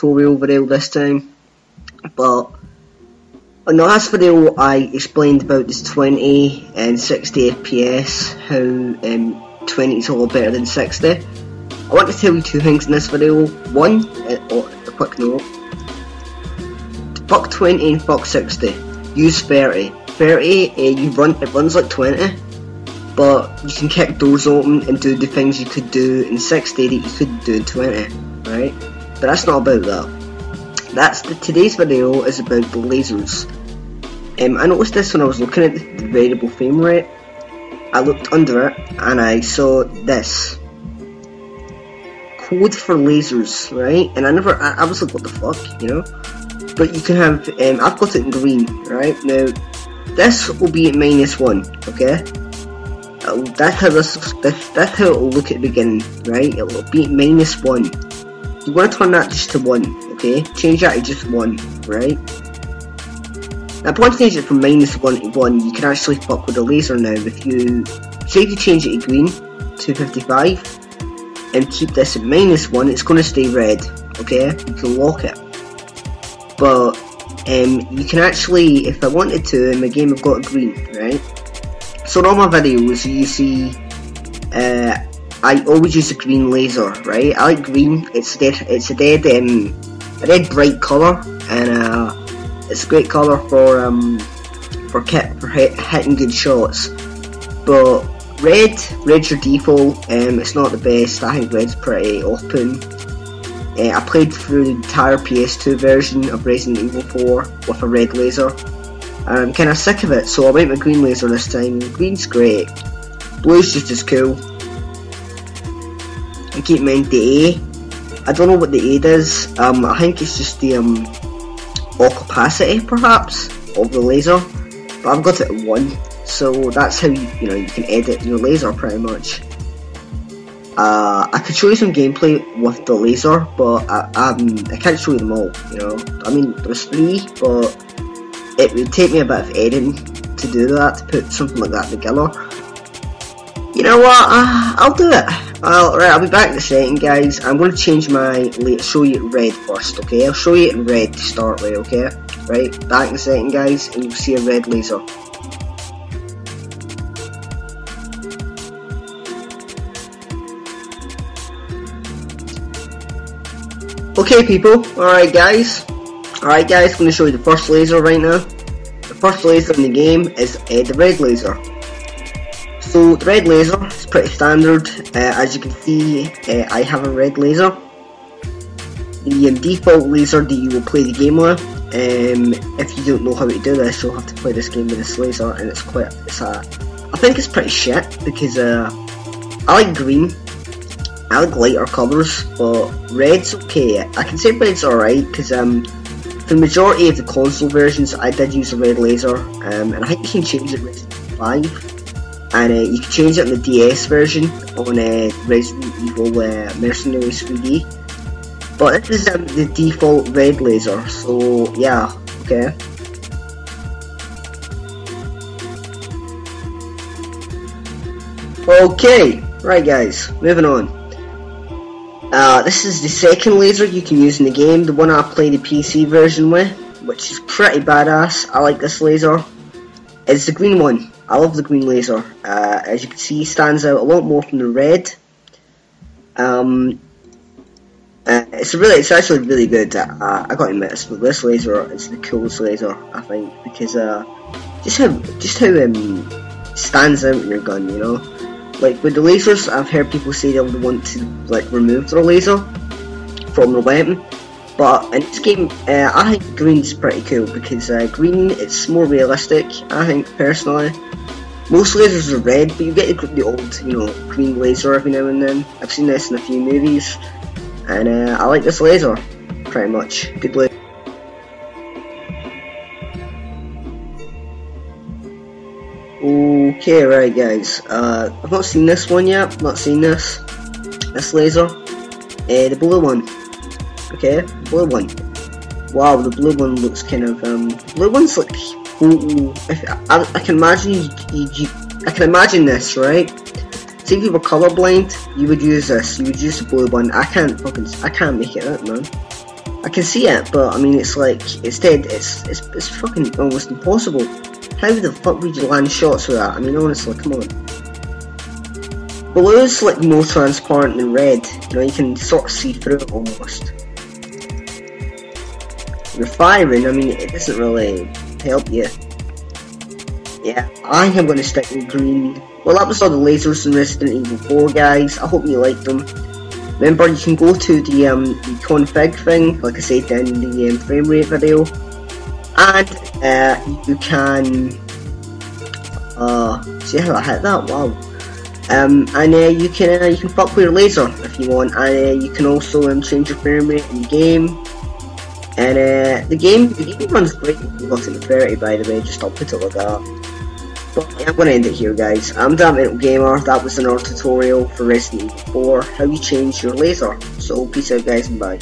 tutorial video this time, but in the last video I explained about this 20 and 60 FPS, how um, 20 is a lot better than 60. I want to tell you two things in this video. One, uh, oh, a quick note. Fuck 20 and fuck 60. Use 30. 30, uh, you run, it runs like 20, but you can kick doors open and do the things you could do in 60 that you couldn't do in 20, right? But that's not about that. That's the, today's video is about the lasers. Um, I noticed this when I was looking at the variable frame rate. I looked under it and I saw this code for lasers, right? And I never, I, I was like, what the fuck, you know? But you can have, um, I've got it in green, right? Now, this will be at minus one, okay? That's how this, this, that's how it will look at the beginning, right? It will be at minus one. You want to turn that just to one, okay? Change that to just one, right? Now, once you change it from minus one to one, you can actually fuck with the laser now. If you say you change it to green, 255, and keep this at minus one, it's going to stay red, okay? You can lock it. But um, you can actually, if I wanted to, in my game I've got green, right? So in all my videos you see, uh, I always use a green laser, right? I like green, it's dead, it's a dead, um, bright colour, and uh, it's a great colour for, um, for, kit, for hit, hitting good shots. But red, red's your default, um, it's not the best, I think red's pretty open. Uh, I played through the entire PS2 version of Resident Evil 4 with a red laser. I'm kinda sick of it, so I went with green laser this time. Green's great. Blue's just as cool. Mind the A. I don't know what the A does. Um, I think it's just the um, capacity perhaps, of the laser. But I've got it at 1, so that's how you, you know, you can edit your laser pretty much. Uh, I could show you some gameplay with the laser, but I, um, I can't show you them all, you know. I mean, there's three, but it would take me a bit of editing to do that, to put something like that together. You know what, uh, I'll do it. I'll, right, I'll be back in a second, guys. I'm going to change my, show you it red first, okay? I'll show you it red to start with, okay? Right, back in a second, guys, and you'll see a red laser. Okay people, alright guys, alright guys, I'm going to show you the first laser right now. The first laser in the game is uh, the red laser. So the red laser is pretty standard, uh, as you can see uh, I have a red laser. The um, default laser that you will play the game with, um, if you don't know how to do this you'll have to play this game with this laser and it's quite, it's a, I think it's pretty shit because uh, I like green I like lighter colours, but red's okay. I can say red's alright, because um, for the majority of the console versions, I did use a red laser, um, and I think you can change it Resident 5, and uh, you can change it in the DS version on uh, Resident Evil uh, Mercenaries 3D. But this is um, the default red laser, so yeah, okay. Okay, right guys, moving on. Uh, this is the second laser you can use in the game, the one I play the PC version with, which is pretty badass. I like this laser. It's the green one. I love the green laser. Uh, as you can see, stands out a lot more from the red. Um, uh, it's really, it's actually really good. Uh, I gotta admit, this laser is the coolest laser I think because uh, just how just how um, stands out in your gun, you know. Like with the lasers, I've heard people say they'll want to like remove their laser from the weapon. But in this game, uh, I think green's pretty cool because uh, green it's more realistic. I think personally. Most lasers are red, but you get the, the old, you know, green laser every now and then. I've seen this in a few movies, and uh, I like this laser pretty much. Good laser. Okay, right guys, uh, I've not seen this one yet, not seen this, this laser, uh, the blue one, okay, blue one, wow, the blue one looks kind of, um, blue one's like, ooh, I, I, can imagine, you, you, I can imagine this, right, see if you were colorblind, you would use this, you would use the blue one, I can't fucking, I can't make it out, man, I can see it, but I mean, it's like, it's dead. It's, it's, it's fucking almost impossible. How the fuck would you land shots with that? I mean, honestly, come on. Blue is like more transparent than red. You know, you can sort of see through it almost. You're firing, I mean, it doesn't really help you. Yeah, I am going to stick with green. Well, that was all the lasers in Resident Evil 4, guys. I hope you liked them. Remember, you can go to the, um, the config thing, like I said in the um, frame rate video, and uh, you can. Uh, see how I hit that? Wow. Um, and uh, you can uh, you can fuck with your laser if you want, and uh, you can also um, change your frame rate in the game. And uh, the game the game runs great. Not in 30 by the way. Just put it like that. But I'm to end it here guys. I'm Damn Gamer, that was another tutorial for Resident Evil 4, how you change your laser. So peace out guys and bye.